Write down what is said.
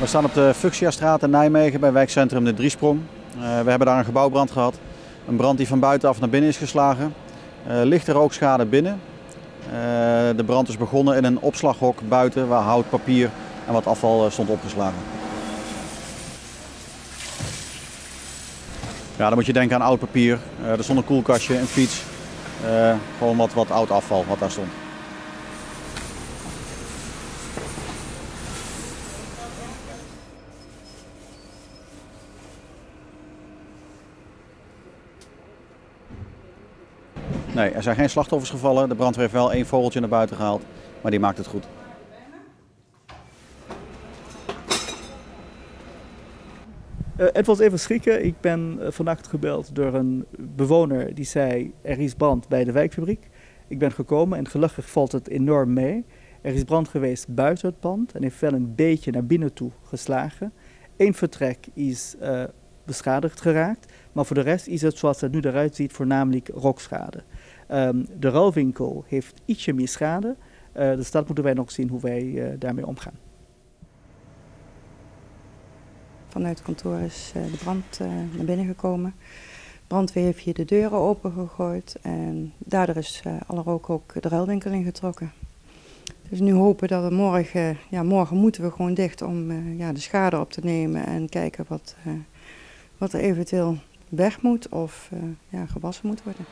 We staan op de Fuchsiastraat in Nijmegen bij wijkcentrum De Driesprong. Uh, we hebben daar een gebouwbrand gehad. Een brand die van buitenaf naar binnen is geslagen. Uh, lichte rookschade binnen. Uh, de brand is begonnen in een opslaghok buiten waar hout, papier en wat afval stond opgeslagen. Ja, dan moet je denken aan oud papier. er stond een een fiets. gewoon wat, wat oud afval wat daar stond. Nee, er zijn geen slachtoffers gevallen. De brandweer heeft wel één vogeltje naar buiten gehaald, maar die maakt het goed. Het was even schrikken. Ik ben uh, vannacht gebeld door een bewoner die zei: Er is brand bij de wijkfabriek. Ik ben gekomen en gelukkig valt het enorm mee. Er is brand geweest buiten het pand en heeft wel een beetje naar binnen toe geslagen. Eén vertrek is uh, beschadigd geraakt, maar voor de rest is het zoals het nu eruit ziet voornamelijk rookschade. Um, de ruilwinkel heeft ietsje meer schade, uh, dus dat moeten wij nog zien hoe wij uh, daarmee omgaan. Vanuit het kantoor is uh, de brand naar binnen gekomen. Brandweer heeft hier de deuren opengegooid en daardoor is alle rook ook de ruilwinkel ingetrokken. Dus nu hopen dat we morgen, ja morgen moeten we gewoon dicht om ja, de schade op te nemen en kijken wat, wat er eventueel weg moet of ja, gewassen moet worden.